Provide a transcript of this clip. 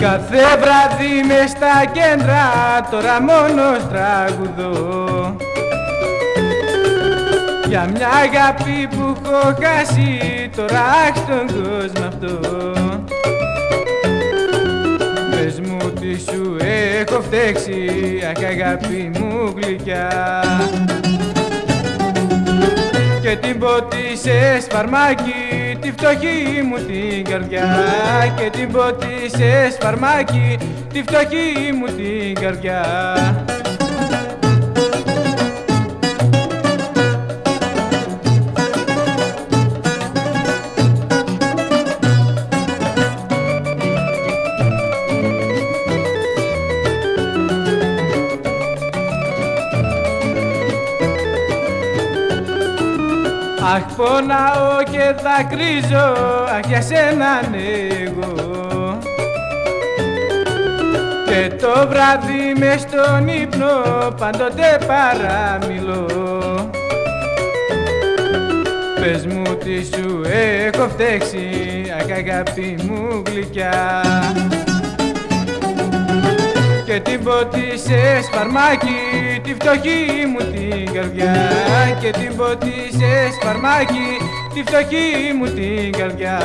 Κάθε βράδυ με στα κέντρα τώρα μόνο τραγουδώ Για μια αγάπη που έχω χάσει τώρα στον κόσμο αυτό. Πες μου τι σου έχω φταίξει αχ αγάπη μου γλυκιά και την ποτίσες φαρμάκι τη φτωχή μου την καρδιά. Και την ποτίσες φαρμάκι τη φτωχή μου την καρδιά Αχ πονάω και δακρύζω, αχ για σένα εγώ Και το βράδυ με στον ύπνο πάντοτε παραμιλώ. Πες μου τι σου έχω φταίξει, αχ αγάπη μου γλυκιά και την ποτίσες φαρμάκι τη φτωχή μου την καρδιά. Και την ποτίσες φαρμάκι τη φτωχή μου την καρδιά